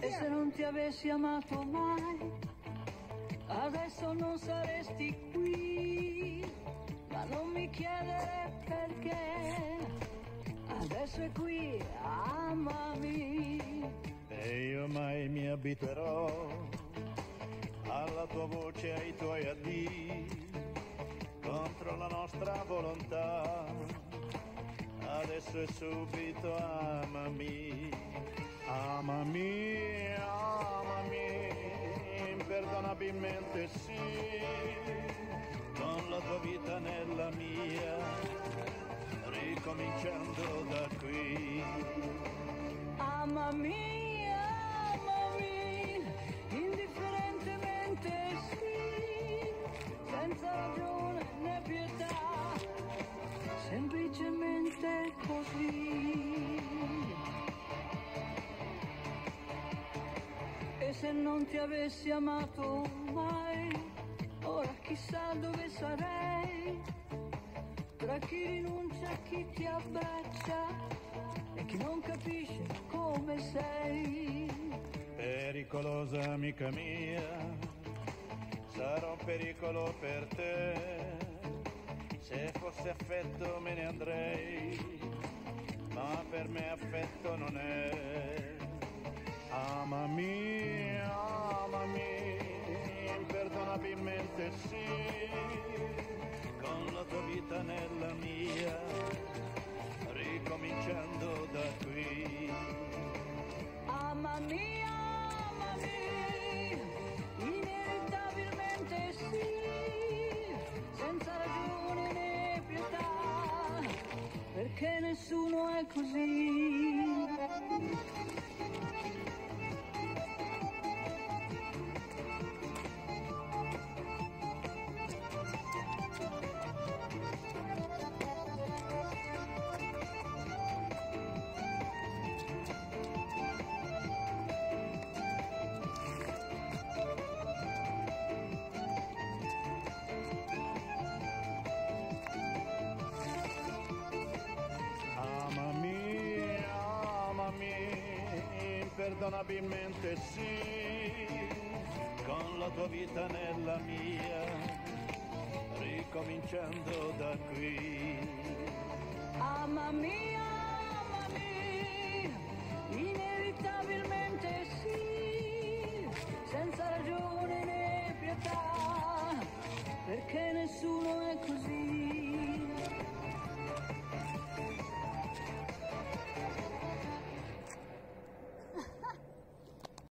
E se non ti avessi amato mai, adesso non saresti qui. Ma non mi chiedere perché, adesso è qui, amami. E io mai mi abituerò alla tua voce, ai tuoi addii, contro la nostra volontà. Adesso è subito, amami, amami, amami, imperdonabilmente sì, con la tua vita nella mia, ricominciando da qui. Amami, Se non ti avessi amato mai, ora chissà dove sarei, tra chi rinuncia, chi ti abbraccia e chi non capisce come sei. Pericolosa amica mia, sarò un pericolo per te. Se fosse affetto me ne andrei, ma per me affetto non è. Perché nessuno è così. ragionabilmente sì, con la tua vita nella mia, ricominciando da qui. Ama mia, amami, inevitabilmente sì, senza ragione né pietà, perché nessuno è così.